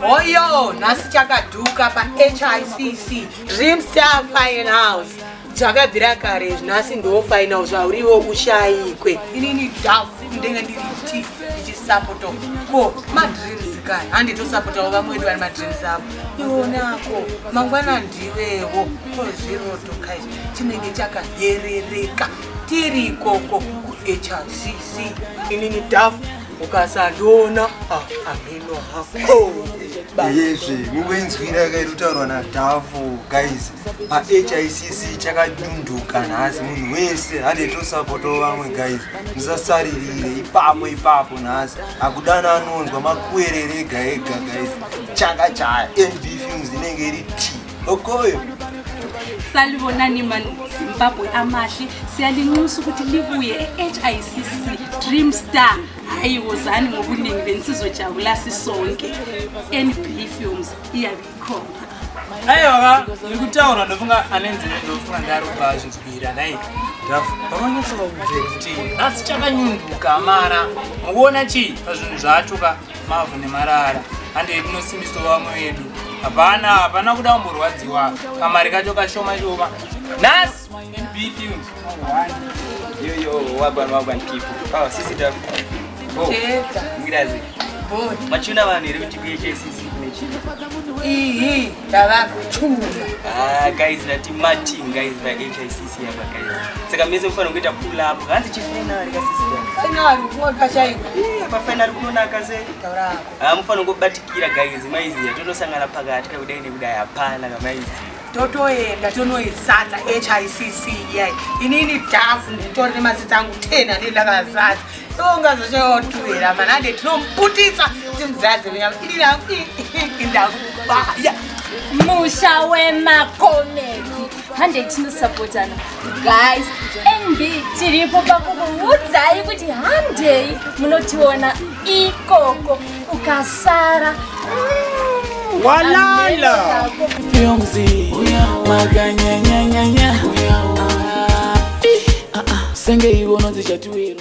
hoyo nhasi chakadhuka pahicc dreamstar fine house zvakabvira kare nhasi ndo fine house vauriwo ushayikwe. Inini dhafu ndenge ndiri ti ndichisapoto ko madreams kare? Handitosapotawo vamwe vedu vane madreams avo. Ionako mangwana ndivewo ko zviroto kai chinenge chakayerereka tiri ikoko kuhicc inini dhafu ukasandiona amino hako. Yezve mukuinzwira kairutaurwa nadhafu guys pahicc chakadunduka nhasi munhu wese handetosapotawo vamwe guys. Musasaririre ipapo ipapo nhasi. Hakudana anonzwa makuerere ega ega guys. Chakachaya nb films inenge iri t. Okoyo. Salibonani mazimbabwe amahle siyalinxusa ukuthi libuye e-hicc dream star hayi wozani ngobuningi benisizojabula sisonke. Nb films iyabe ikhona. Aiwaka ndikutaura ndofunga anenzire ndofunga ndaropa zvinzwira nai ndafu vanonyatsoka kubvera kuti asi chakanyunduka mara mukuona chii pazvinhu zvacho ka mavhu nemarara. Hande tinosimbisa vamwe vedu hapana hapana kuda kumborwadziwa kamari kacho kashoma shoma nhasi nb films yoyo wagwan wagwan people oh sisi ta oh tedza bodi machuna vanhu here kuti sisi kune chii ihi ndavakuchuna ah guys nati martin guys va hicc yapa guys. Saka mese mufanira kuita pull up. Hanzi chifinari ka sisi ta finali kumwe kashayikwa pafinari kunonaka se. Taurako. Ah mufanira kungobatikira guys maiziya totosangana pakati kakudai nekudai hapana kamaiziya totoenda tonoizadza hicc iyai inini dhafu nditori nemasitsi angu ten andendakazadza ongazochayotuvera manande tinombutisa timuzadze venyama inini hangu indakubaya musha wemakomedi hande tinosapotana. Guys nb tiripo pakukuudzai kuti handei munotiona ikoko. Ukasara. Mm, Walala. Pyongzi, maganyanyanyanya. Senge iwono zichatuwero.